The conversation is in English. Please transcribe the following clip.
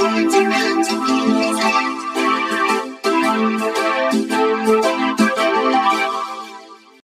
turns around to me.